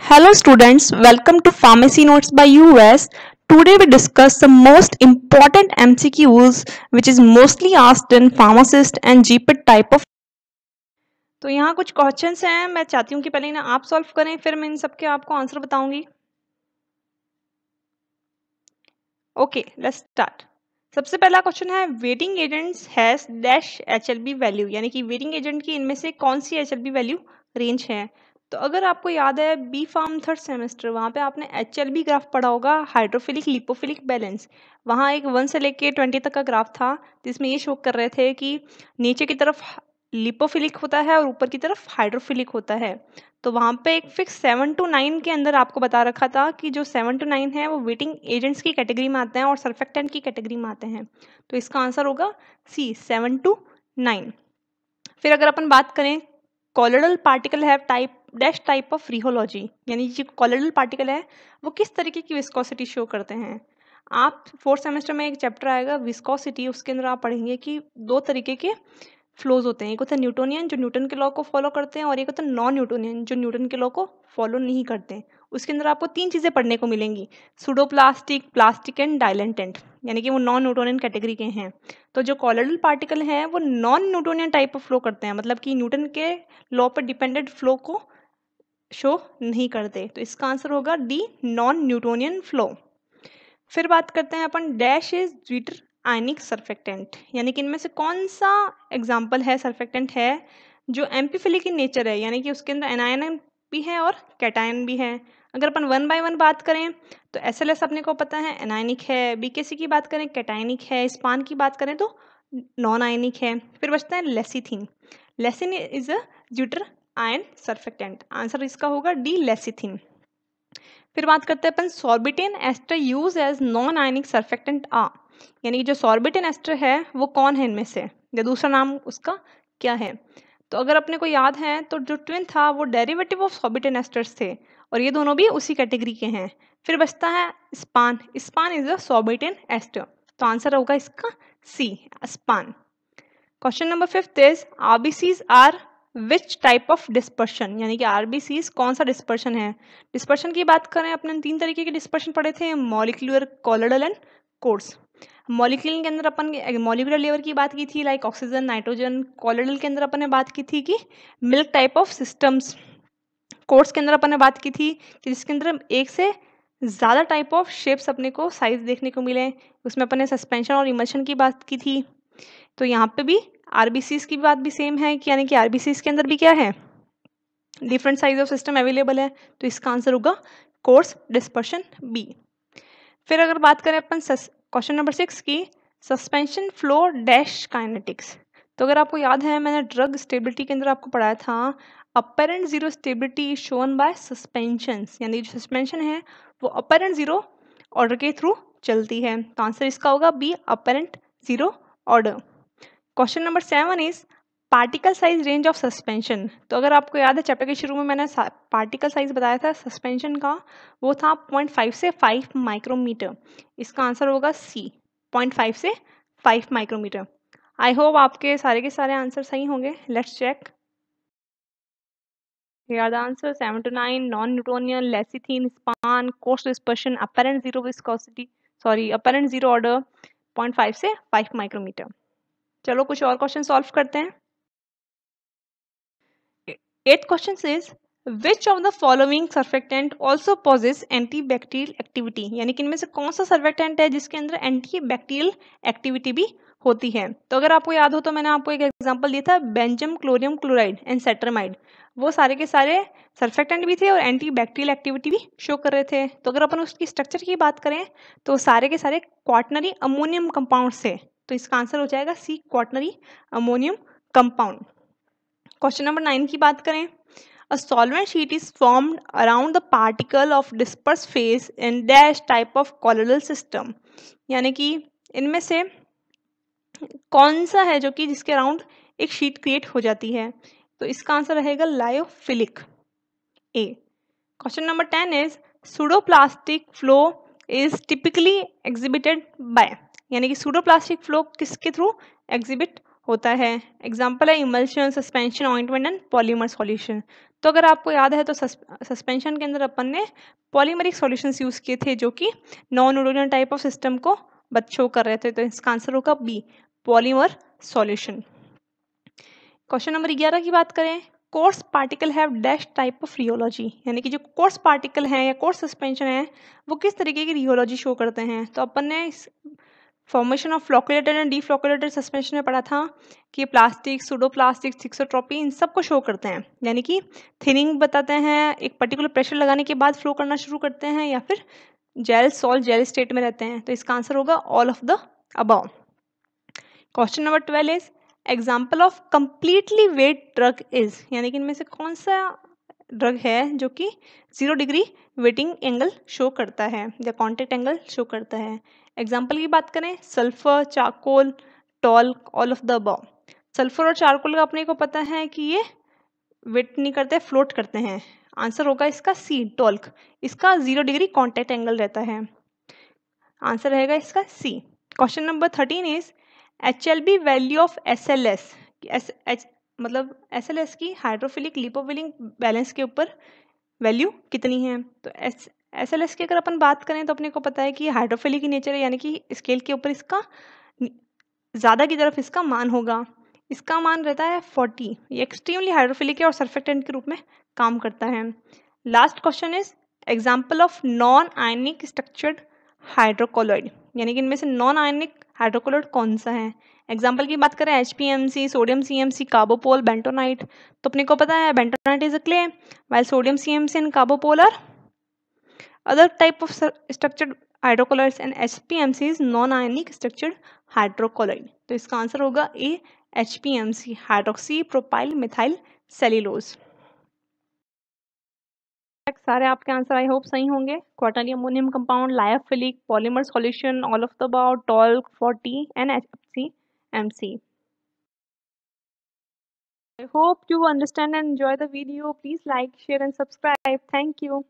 Hello students, welcome to Pharmacy Notes by US. Today we discuss the most important MCQs which is mostly asked in pharmacist and GPET type of तो यहाँ कुछ questions हैं मैं चाहती हूँ कि पहले इन्हें आप सॉल्व करें फिर मैं इन सबके आपको आंसर बताऊँगी ओके लेट्स स्टार्ट सबसे पहला क्वेश्चन है wetting agents has dash H value यानी कि वेटिंग एजेंट की इनमें से कौन सी एच वैल्यू रेंज है तो अगर आपको याद है बी फार्म थर्ड सेमेस्टर वहाँ पे आपने एच एल बी ग्राफ पढ़ा होगा हाइड्रोफिलिक लिपोफिलिक बैलेंस वहाँ एक वन से लेके ट्वेंटी तक का ग्राफ था, जिसमें ये शो कर रहे थे कि नीचे की तरफ़ लिपोफिलिक होता है और ऊपर की तरफ़ हाइड्रोफिलिक होता है। तो वहाँ पे एक फिक्स सेवन टू नाइन के अंदर आपको बता रखा था कि जो सेवन टू नाइन है, वो वेटिंग एजेंट्स की कैटेगरी में आते हैं और सर्फेक्टेंट की कैटेगरी में आते हैं। तो इसका आंसर होगा सी सेवन टू नाइन फिर अगर अपन बात करें colloidal particle have type dash type of rheology, यानी जो कॉलोडल पार्टिकल है, वो किस तरीके की विस्कोसिटी शो करते हैं? आप फोर्थ सेमेस्टर में एक चैप्टर आएगा, विस्कोसिटी, उसके अंदर आप पढ़ेंगे कि दो तरीके के फ्लोज होते हैं। एक होता है न्यूटोनियन, जो न्यूटन के लॉ को फॉलो करते हैं, और एक होता है नॉन न्यूटोनियन जो न्यूटन के लॉ को फॉलो नहीं करते उसके अंदर आपको तीन चीज़ें पढ़ने को मिलेंगी, सुडोप्लास्टिक, प्लास्टिक एंड डायलेंटेंट, यानी कि वो नॉन न्यूटोनियन कैटेगरी के हैं। तो जो कॉलोडल पार्टिकल हैं, वो non Newtonian type of flow करते हैं मतलब कि न्यूटन के लॉ पर डिपेंडेंट फ्लो को शो नहीं करते। तो इसका आंसर होगा डी नॉन न्यूटोनियन फ्लो फिर बात करते हैं अपन dash is zwitterionic surfactant यानी कि इनमें से कौन सा एग्ज़ाम्पल है सर्फेक्टेंट है, जो एम्पीफिलिक इन नेचर है? यानी कि उसके अंदर एनायन भी है और कैटायन भी है। अगर अपन वन बाय वन बात करें तो एस एल एस अपने को पता है एनायनिक है बीकेसी की बात करें कैटायनिक है स्पान की बात करें तो नॉन आयनिक है। फिर बचता है lecithin lecithin is a zwitterion surfactant answer इसका होगा डी लेसिथिन फिर बात करते हैं अपन sorbitan ester use as non ionic surfactant आ यानी जो सॉर्बिटेन एस्टर है, वो कौन है इनमें से? या दूसरा नाम उसका क्या है? तो अगर अपने को याद है तो जो ट्विन था, वो डेरिवेटिव ऑफ़ सॉर्बिटेन एस्टर्स थे, और ये दोनों भी उसी कैटेगरी के हैं। फिर बचता है span span is a sorbitan ester तो आंसर होगा इसका C span question number fifth is RBCs are which type of dispersion यानी कि आरबीसीज कौन सा डिस्पर्शन है? डिस्पर्शन की बात करें, अपने तीन तरीके के डिस्पर्शन पढ़े थे molecular colloidal and coarse molecule के अंदर अपन मॉलिकुलर लेवल की बात की थी लाइक ऑक्सीजन नाइट्रोजन कॉलोडल के अंदर अपन ने बात की थी कि milk type of systems coarse के अंदर अपन ने बात की थी कि जिसके अंदर एक से ज़्यादा टाइप ऑफ़ शेप्स अपने को साइज़ देखने को मिले उसमें अपन ने सस्पेंशन और इमर्शन की बात की थी। तो यहाँ पे भी आरबीसीज की बात भी सेम है कि यानी कि आरबीसीज के अंदर भी क्या है? Different size of system available है तो इसका आंसर होगा कोर्स डिस्पर्शन बी फिर अगर बात करें अपन क्वेश्चन नंबर सिक्स की सस्पेंशन फ्लो डैश काइनेटिक्स तो अगर आपको याद है, मैंने ड्रग स्टेबिलिटी के अंदर आपको पढ़ाया था apparent zero stability is shown by suspension यानी जो सस्पेंशन है, वो अपेरेंट ज़ीरो ऑर्डर के थ्रू चलती है. तो आंसर इसका होगा B apparent zero order question number seven is particle size range of suspension तो अगर आपको याद है, चैप्टर के शुरू में मैंने पार्टिकल साइज़ बताया था सस्पेंशन का, वो था पॉइंट फाइव से फाइव माइक्रोमीटर इसका आंसर होगा सी पॉइंट फाइव से फाइव माइक्रोमीटर आई होप आपके सारे के सारे आंसर सही होंगे. Let's check Here are the answers 7 to 9 non Newtonian lecithin, span, coarse dispersion viscosity, sorry, apparent zero order 0.5 से 5 माइक्रोमीटर चलो कुछ और क्वेश्चन सॉल्व करते हैं। Eight question is which of the following surfactant also poses antibacterial activity यानी कि इनमें से कौन सा सर्फेक्टेंट है जिसके अंदर एंटी बैक्टीरियल एक्टिविटी भी होती है? तो अगर आपको याद हो तो मैंने आपको एक एग्जांपल दिया था बेंजम क्लोरियम क्लोराइड एंड सेट्रामाइड वो सारे के सारे सर्फेक्टेंट भी थे और एंटी बैक्टीरियल एक्टिविटी भी शो कर रहे थे। तो अगर अपन उसकी स्ट्रक्चर की बात करें तो सारे के सारे क्वाटनरी अमोनियम कंपाउंड से तो इसका आंसर हो जाएगा C quaternary ammonium compound question number nine की बात करें। A solvent sheet is formed around the particle of disperse phase in dash type of colloidal system यानी कि इनमें से कौन सा है जो कि जिसके अराउंड एक शीट क्रिएट हो जाती है? तो इसका आंसर रहेगा lyophilic A question number ten is pseudoplastic flow is typically exhibited by यानी कि सूडोप्लास्टिक फ्लो किसके थ्रू एग्जिबिट होता है। एग्ज़ाम्पल है emulsion suspension ointment and polymer solution तो अगर आपको याद है तो सस्पेंशन के अंदर अपन ने पॉलीमरिक सॉल्यूशंस यूज़ किए थे जो कि non Newtonian type of system को शो कर रहे थे। तो इसका आंसर होगा B polymer solution question number ग्यारह की बात करें। Coarse particle have dash type of rheology यानी कि जो कोर्स पार्टिकल हैं या कोर्स सस्पेंशन है, वो किस तरीके की रियोलॉजी शो करते हैं? तो अपन ने इस formation of flocculated and D deflocculated suspension में पढ़ा था कि प्लास्टिक सुडो प्लास्टिक सिक्सोट्रॉपी इन सबको शो करते हैं। यानी कि थिनिंग बताते हैं, एक पर्टिकुलर प्रेशर लगाने के बाद फ्लो करना शुरू करते हैं या फिर जेल सॉल्ट जेल स्टेट में रहते हैं। तो इसका आंसर होगा all of the above question number twelve is example of completely wet drug is यानी कि इनमें से कौन सा ड्रग है जो कि zero degree wetting angle show करता है या कॉन्टेक्ट एंगल शो करता है? एग्ज़ाम्पल की बात करें sulphur charcoal talc all of the above sulphur और चारकोल का अपने को पता है कि ये वेट नहीं करते फ्लोट करते हैं। आंसर होगा इसका सी टॉल्क इसका ज़ीरो डिग्री कॉन्टेक्ट एंगल रहता है। आंसर रहेगा इसका C question number thirteen is H L B value of S L S H मतलब एस एल एस की हाइड्रोफिलिक लिपोफिलिक बैलेंस के ऊपर वैल्यू कितनी है? तो एस एस एल एस की अगर अपन बात करें तो अपने को पता है कि हाइड्रोफिलिक नेचर है, यानी कि स्केल के ऊपर इसका ज़्यादा की तरफ़ इसका मान होगा। इसका मान रहता है फोर्टी ये एक्सट्रीमली हाइड्रोफिलिक है और सर्फेक्टेंट के रूप में काम करता है। Last question is example of non ionic structured hydrocolloid यानी कि इनमें से नॉन आयनिक हाइड्रोकोलॉइड कौन सा है? एग्ज़ाम्पल की बात करें H P M C sodium C M C carbopol bentonite तो अपने को पता है bentonite is a clay while sodium C M C and carbopol are hydrocolloids and H P M C is non ionic structured hydrocolloid तो इसका answer होगा A H P M C hydroxy propyl methyl cellulose सारे आपके answer I hope सही होंगे. Quaternary ammonium compound lyophilic polymer solution all of the about talc forty and H C M C I hope you understand and enjoy the video please like share and subscribe thank you.